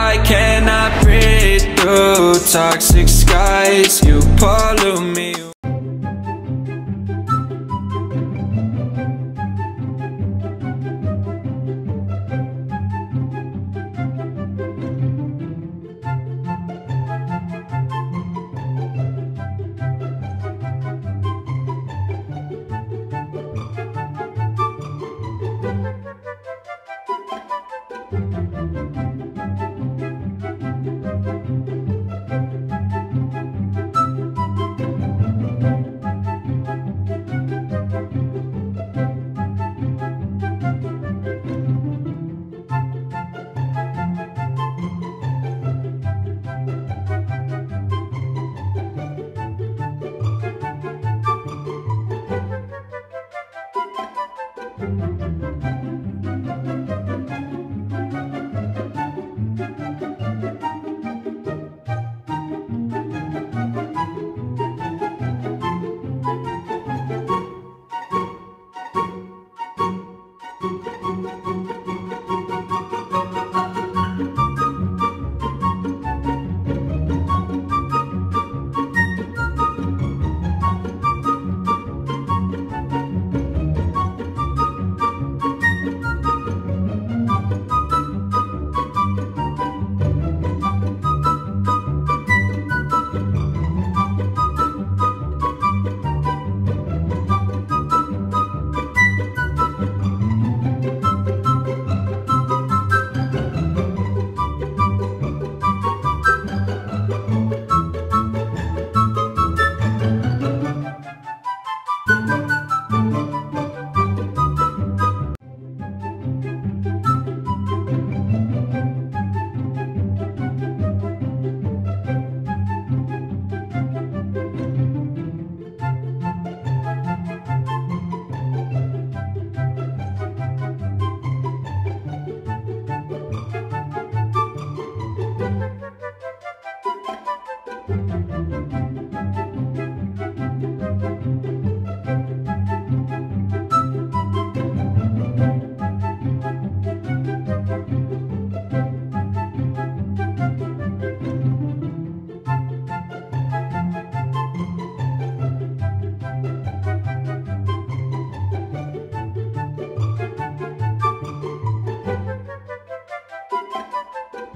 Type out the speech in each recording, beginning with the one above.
I cannot breathe through toxic skies. You pollute me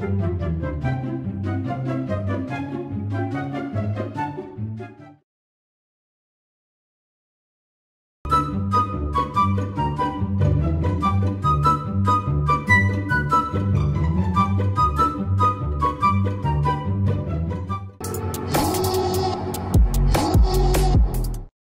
Thank you.